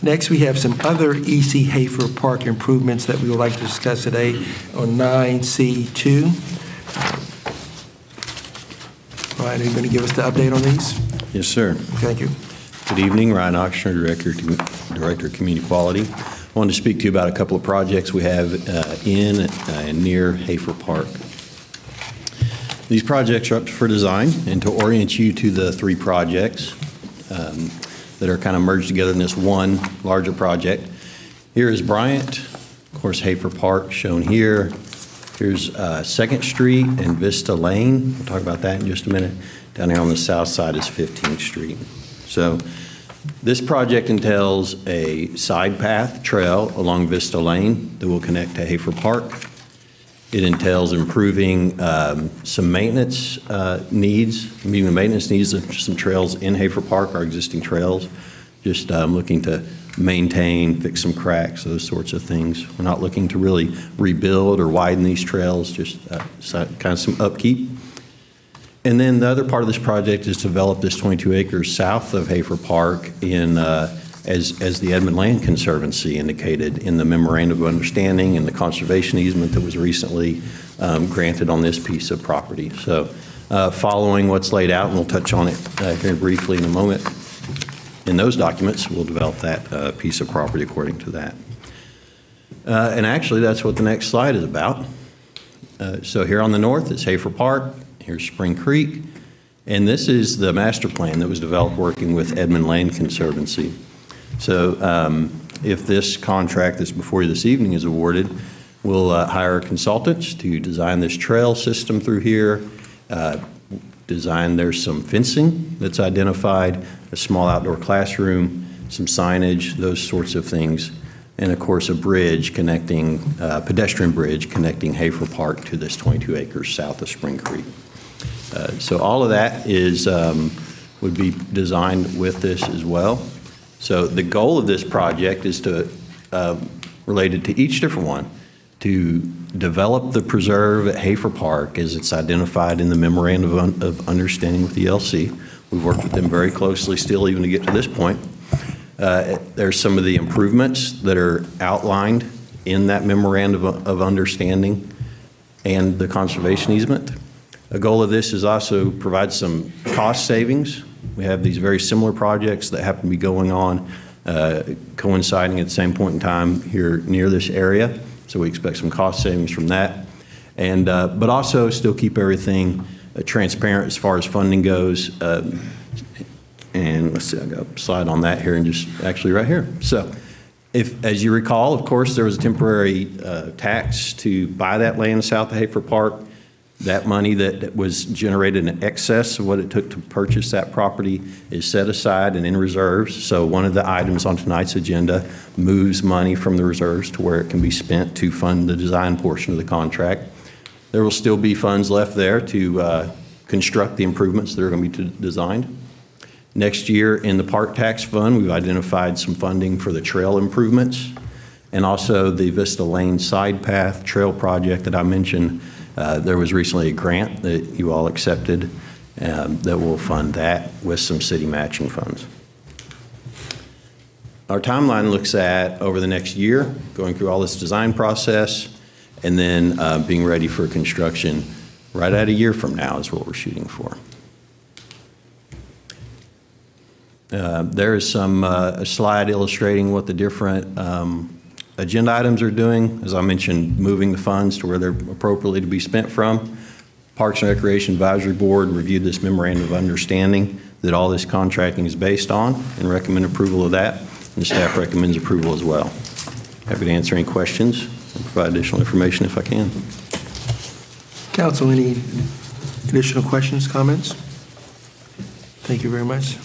Next, we have some other EC Hafer Park improvements that we would like to discuss today on 9C2. Ryan, are you going to give us the update on these? Yes, sir. Thank you. Good evening, Ryan Oxner, Director, Director of Community Quality. I wanted to speak to you about a couple of projects we have uh, in uh, and near Hafer Park. These projects are up for design, and to orient you to the three projects um, that are kind of merged together in this one larger project. Here is Bryant, of course, Hafer Park shown here. Here's uh, Second Street and Vista Lane. We'll talk about that in just a minute. Down here on the south side is 15th Street. So this project entails a side path trail along Vista Lane that will connect to Hafer Park. It entails improving um, some maintenance uh, needs, meeting the maintenance needs of some trails in Hafer Park, our existing trails. Just um, looking to maintain, fix some cracks, those sorts of things. We're not looking to really rebuild or widen these trails, just uh, kind of some upkeep. And then the other part of this project is to develop this 22 acres south of Hafer Park in, uh, as, as the Edmond Land Conservancy indicated in the memorandum of understanding and the conservation easement that was recently um, granted on this piece of property. So uh, following what's laid out, and we'll touch on it uh, here briefly in a moment, in those documents, we'll develop that uh, piece of property according to that. Uh, And actually, that's what the next slide is about. Uh, So here on the north is Hafer Park, here's Spring Creek, and this is the master plan that was developed working with Edmond Land Conservancy. So um, if this contract that's before you this evening is awarded, we'll uh, hire consultants to design this trail system through here, uh, design, there's some fencing that's identified, a small outdoor classroom, some signage, those sorts of things, and of course, a bridge connecting, uh, pedestrian bridge connecting Hafer Park to this 22 acres south of Spring Creek. Uh, So all of that is, um, would be designed with this as well. So the goal of this project is to, um, related to each different one, to develop the preserve at Hafer Park as it's identified in the memorandum of un- of understanding with the ELC. We've worked with them very closely still even to get to this point. Uh, There's some of the improvements that are outlined in that memorandum of of understanding and the conservation easement. A goal of this is also provide some cost savings. We have these very similar projects that happen to be going on uh, coinciding at the same point in time here near this area, so we expect some cost savings from that. And, uh, but also still keep everything uh, transparent as far as funding goes. Um, And let's see, I got a slide on that here and just, actually right here. So if, as you recall, of course, there was a temporary uh, tax to buy that land south of Hafer Park. That money that was generated in excess of what it took to purchase that property is set aside and in reserves. So one of the items on tonight's agenda moves money from the reserves to where it can be spent to fund the design portion of the contract. There will still be funds left there to uh, construct the improvements that are going to be designed. Next year, in the park tax fund, we've identified some funding for the trail improvements and also the Vista Lane Side Path Trail Project that I mentioned. Uh, There was recently a grant that you all accepted um, that will fund that with some city matching funds. Our timeline looks at over the next year, going through all this design process, and then uh, being ready for construction right at a year from now is what we're shooting for. Uh, There is some, uh, a slide illustrating what the different um, agenda items are doing. As I mentioned, moving the funds to where they're appropriately to be spent from. Parks and Recreation Advisory Board reviewed this memorandum of understanding that all this contracting is based on and recommend approval of that, and the staff recommends approval as well. Happy to answer any questions and provide additional information if I can. Council, any additional questions, comments? Thank you very much.